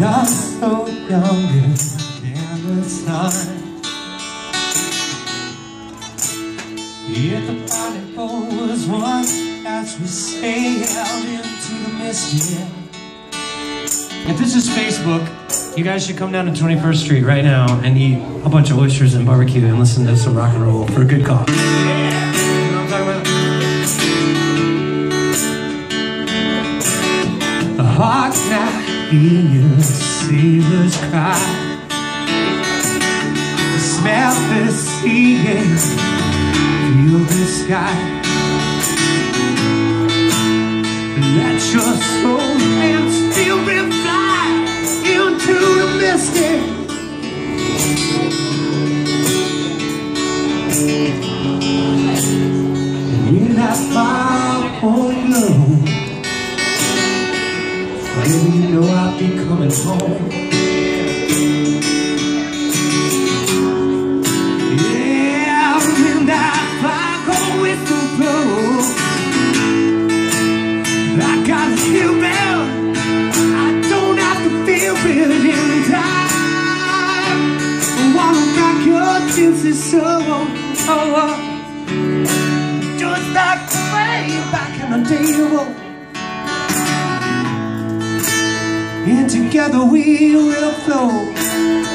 Not so young in the sun Yet the party goes once as we sail into the mist yeah. If this is Facebook, you guys should come down to 21st Street right now and eat a bunch of oysters and barbecue and listen to some rock and roll for a good cause. You know A night, hear the sailors cry. Smell the sea air, feel the sky. Let your soul and spirit fly into the mystic. Far point alone, baby, you know I'll be coming home. Yeah, I got better. I don't have to feel in time. Wanna your oh, oh. just like the way back in the day. Oh. And together we will flow